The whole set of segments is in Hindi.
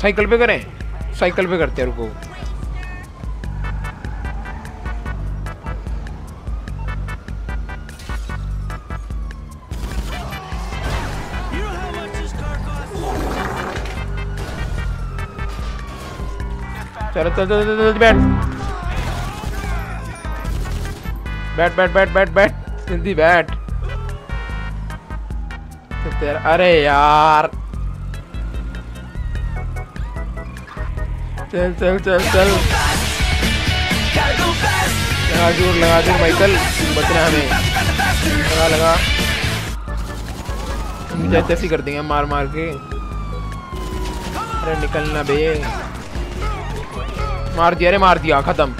साइकिल पे करें। साइकिल पे करते हैं, रुको। चलो, चल चल चल बैठ। बैठ बैठ बैठ बैठ बैठ। जल्दी बैठ। अरे यार। चल चल चल चल। लगा ज़ोर लगा ज़ोर माइकल। बचना हमें। लगा लगा। जैसे ऐसी कर देंगे, मार मार के। अरे निकलना बे। मार दिया, अरे, मार दिया, खत्म।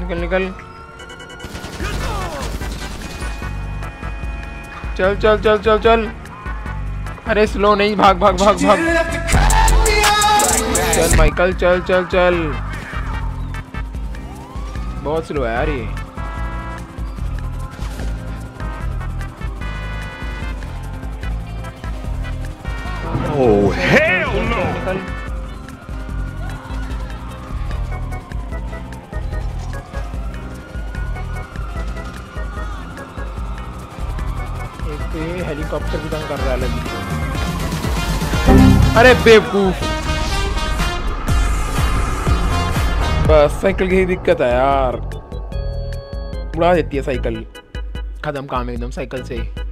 निकल निकल। चल चल चल चल चल। अरे स्लो नहीं भाग भाग भाग भाग। चल माइकल चल चल चल। बहुत स्लो है यार ये। Oh, hell no! एक तो ये हेलीकॉप्टर भी तंग कर रहा है अरे बेवकूफ़। बस, साइकिल की ही दिक्कत है यार। उड़ा देती है साइकिल। खत्म काम एकदम साइकिल से।